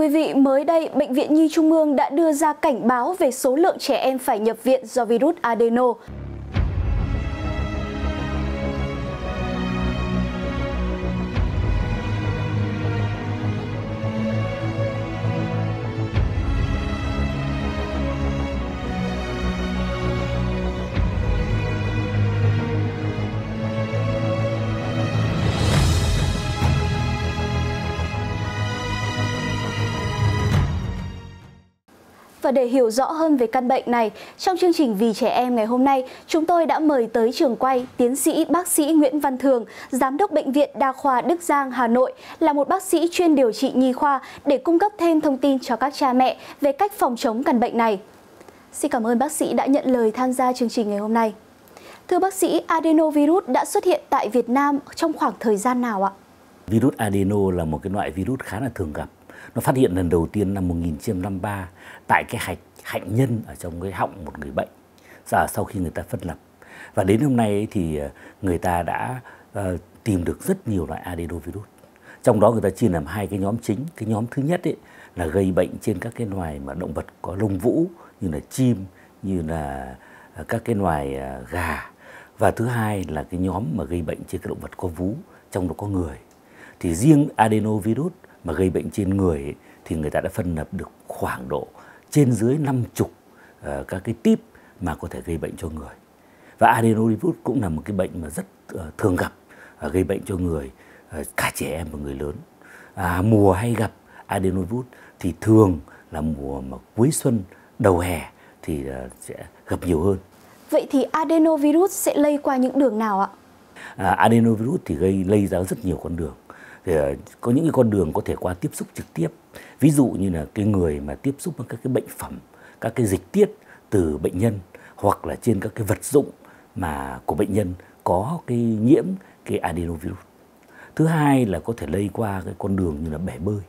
quý vị, mới đây, Bệnh viện Nhi Trung ương đã đưa ra cảnh báo về số lượng trẻ em phải nhập viện do virus adeno. Và để hiểu rõ hơn về căn bệnh này, trong chương trình Vì Trẻ Em ngày hôm nay, chúng tôi đã mời tới trường quay tiến sĩ bác sĩ Nguyễn Văn Thường, Giám đốc Bệnh viện Đa khoa Đức Giang, Hà Nội, là một bác sĩ chuyên điều trị nhi khoa để cung cấp thêm thông tin cho các cha mẹ về cách phòng chống căn bệnh này. Xin cảm ơn bác sĩ đã nhận lời tham gia chương trình ngày hôm nay. Thưa bác sĩ, adenovirus đã xuất hiện tại Việt Nam trong khoảng thời gian nào ạ? Virus adeno là một cái loại virus khá là thường gặp nó phát hiện lần đầu tiên năm 1953 tại cái hạch hạnh nhân ở trong cái họng một người bệnh. Giờ sau khi người ta phân lập. Và đến hôm nay thì ờ, người ta đã uh, tìm được rất nhiều loại adenovirus. Trong đó người ta chia làm hai cái nhóm chính. Cái nhóm thứ nhất ấy là gây bệnh trên các cái loài mà động vật có lông vũ như là chim như là ờ, các cái loài gà. Và thứ hai là cái nhóm mà gây bệnh trên các động vật có vú trong đó có người. Thì riêng adenovirus mà gây bệnh trên người ấy, thì người ta đã phân lập được khoảng độ trên dưới 50 uh, các cái típ mà có thể gây bệnh cho người. Và adenovirus cũng là một cái bệnh mà rất uh, thường gặp uh, gây bệnh cho người uh, cả trẻ em và người lớn. À, mùa hay gặp adenovirus thì thường là mùa mà cuối xuân đầu hè thì uh, sẽ gặp nhiều hơn. Vậy thì adenovirus sẽ lây qua những đường nào ạ? À, adenovirus thì gây lây ra rất nhiều con đường thì ờ, có những cái con đường có thể qua tiếp xúc trực tiếp. Ví dụ như là cái người mà tiếp xúc với các cái bệnh phẩm, các cái dịch tiết từ bệnh nhân hoặc là trên các cái vật dụng mà của bệnh nhân có cái nhiễm cái adenovirus. Thứ hai là có thể lây qua cái con đường như là bể bơi.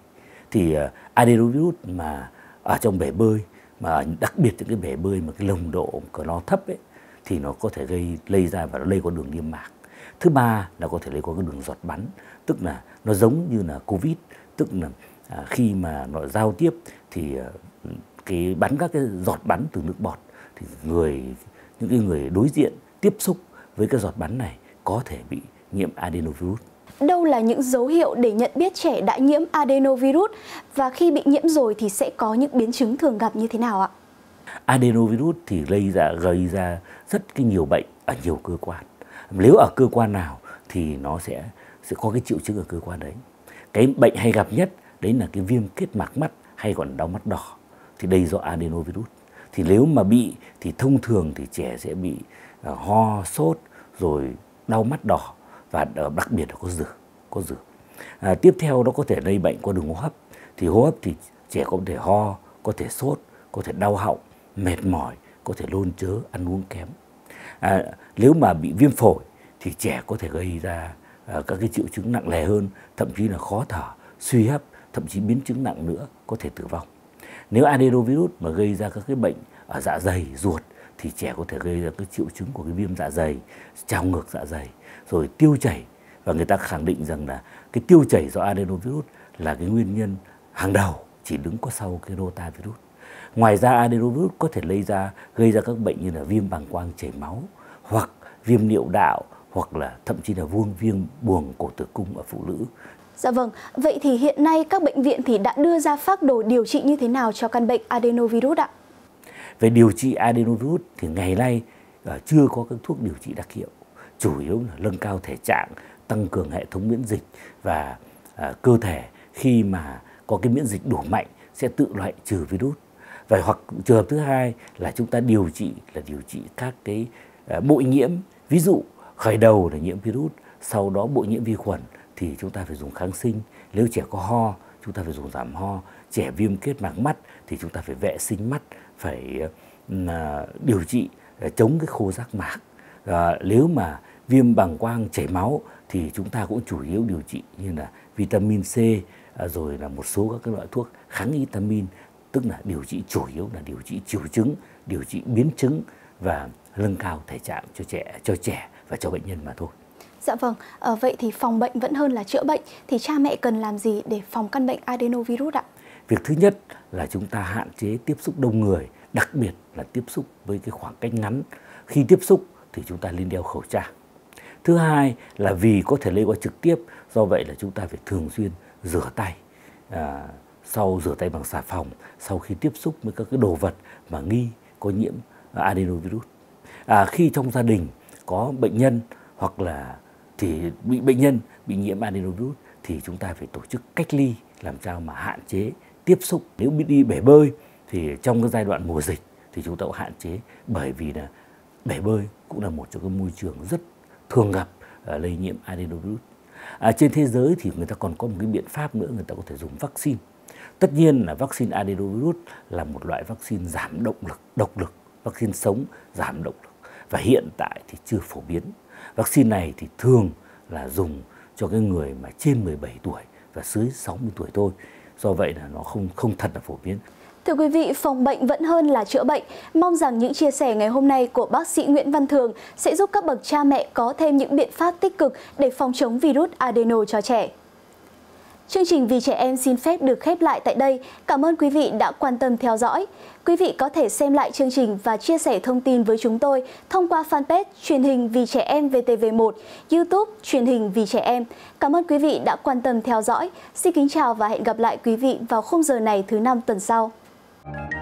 Thì ờ, adenovirus mà ở trong bể bơi, mà đặc biệt những cái bể bơi mà cái nồng độ của nó thấp ấy, thì nó có thể gây, lây ra và nó lây qua đường niêm mạc thứ ba là có thể lây qua cái đường giọt bắn tức là nó giống như là covid tức là à, khi mà nó giao tiếp thì à, cái bắn các cái giọt bắn từ nước bọt thì người những cái người đối diện tiếp xúc với cái giọt bắn này có thể bị nhiễm adenovirus đâu là những dấu hiệu để nhận biết trẻ đã nhiễm adenovirus và khi bị nhiễm rồi thì sẽ có những biến chứng thường gặp như thế nào ạ? Adenovirus thì gây ra gây ra rất cái nhiều bệnh ở nhiều cơ quan. Nếu ở cơ quan nào thì nó sẽ sẽ có cái triệu chứng ở cơ quan đấy. Cái bệnh hay gặp nhất đấy là cái viêm kết mạc mắt hay còn đau mắt đỏ thì đây do adenovirus. Thì nếu mà bị thì thông thường thì trẻ sẽ bị uh, ho sốt rồi đau mắt đỏ và uh, đặc biệt là có rửa có rửa à, tiếp theo nó có thể lây bệnh qua đường hô hấp. Thì hô hấp thì trẻ có thể ho có thể sốt có thể đau họng mệt mỏi có thể lôn chớ ăn uống kém à, nếu mà bị viêm phổi thì trẻ có thể gây ra à, các cái triệu chứng nặng nề hơn thậm chí là khó thở suy hấp thậm chí biến chứng nặng nữa có thể tử vong. Nếu adenovirus mà gây ra các cái bệnh ở dạ dày ruột thì trẻ có thể gây ra các triệu chứng của cái viêm dạ dày trào ngược dạ dày rồi tiêu chảy. Và người ta khẳng định rằng là cái tiêu chảy do adenovirus là cái nguyên nhân hàng đầu chỉ đứng có sau cái rotavirus ngoài ra adenovirus có thể lây ra gây ra các bệnh như là viêm bàng quang chảy máu hoặc viêm niệu đạo hoặc là thậm chí là vuông viêm buồng cổ tử cung ở phụ nữ. Dạ vâng, vậy thì hiện nay các bệnh viện thì đã đưa ra phác đồ điều trị như thế nào cho căn bệnh adenovirus ạ? Về điều trị adenovirus thì ngày nay uh, chưa có các thuốc điều trị đặc hiệu. Chủ yếu là nâng cao thể trạng, tăng cường hệ thống miễn dịch và uh, cơ thể khi mà có cái miễn dịch đủ mạnh sẽ tự loại trừ virus. Và hoặc trường hợp thứ hai là chúng ta điều trị là điều trị các cái à, bội nhiễm, ví dụ khởi đầu là nhiễm virus sau đó bội nhiễm vi khuẩn thì chúng ta phải dùng kháng sinh. Nếu trẻ có ho chúng ta phải dùng giảm ho. Trẻ viêm kết mạc mắt thì chúng ta phải vệ sinh mắt phải à, điều trị à, chống cái khô giác mạc. À, nếu mà viêm bằng quang chảy máu thì chúng ta cũng chủ yếu điều trị như là vitamin C rồi là một số các loại thuốc kháng vitamin tức là điều trị chủ yếu là điều trị triệu chứng điều trị biến chứng và nâng cao thể trạng cho trẻ cho trẻ và cho bệnh nhân mà thôi. Dạ vâng, à, vậy thì phòng bệnh vẫn hơn là chữa bệnh thì cha mẹ cần làm gì để phòng căn bệnh adenovirus ạ? Việc thứ nhất là chúng ta hạn chế tiếp xúc đông người, đặc biệt là tiếp xúc với cái khoảng cách ngắn. Khi tiếp xúc thì chúng ta nên đeo khẩu trang. Thứ hai là vì có thể lây qua trực tiếp, do vậy là chúng ta phải thường xuyên rửa tay. À, sau rửa tay bằng xà phòng, sau khi tiếp xúc với các cái đồ vật mà nghi có nhiễm à, adenovirus. À, khi trong gia đình có bệnh nhân hoặc là thì bị bệnh nhân bị nhiễm adenovirus thì chúng ta phải tổ chức cách ly làm sao mà hạn chế tiếp xúc nếu biết đi bể bơi thì trong cái giai đoạn mùa dịch thì chúng ta cũng hạn chế bởi vì là bể bơi cũng là một trong cái môi trường rất thường gặp uh, lây nhiễm adenovirus. À, trên thế giới thì người ta còn có một cái biện pháp nữa người ta có thể dùng vaccine. Tất nhiên là vaccine adenovirus là một loại vaccine giảm động lực, độc lực, vaccine sống giảm động lực và hiện tại thì chưa phổ biến. Vaccine này thì thường là dùng cho cái người mà trên 17 tuổi và dưới 60 tuổi thôi. Do vậy là nó không không thật là phổ biến. Thưa quý vị, phòng bệnh vẫn hơn là chữa bệnh. Mong rằng những chia sẻ ngày hôm nay của bác sĩ Nguyễn Văn Thường sẽ giúp các bậc cha mẹ có thêm những biện pháp tích cực để phòng chống virus adeno cho trẻ. Chương trình Vì Trẻ Em xin phép được khép lại tại đây. Cảm ơn quý vị đã quan tâm theo dõi. Quý vị có thể xem lại chương trình và chia sẻ thông tin với chúng tôi thông qua fanpage truyền hình Vì Trẻ Em VTV1, YouTube truyền hình Vì Trẻ Em. Cảm ơn quý vị đã quan tâm theo dõi. Xin kính chào và hẹn gặp lại quý vị vào khung giờ này thứ năm tuần sau. Thank you.